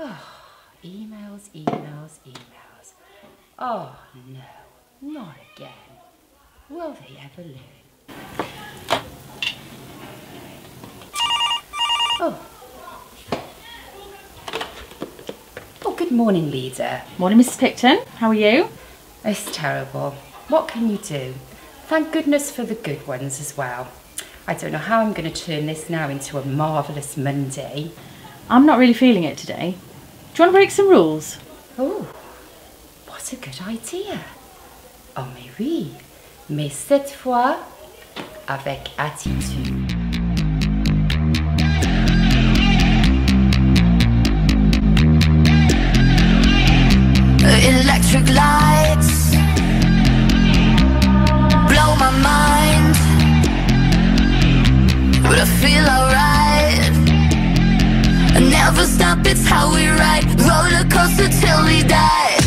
Oh, emails, emails, emails. Oh no, not again. Will they ever learn? Oh. Oh, good morning, leader. Morning, Mrs. Picton. How are you? It's terrible. What can you do? Thank goodness for the good ones as well. I don't know how I'm going to turn this now into a marvellous Monday. I'm not really feeling it today. Do you want to break some rules? Oh, what a good idea. Oh mais oui, mais cette fois avec attitude. Electric lights never stop, it's how we ride roller coaster till we die.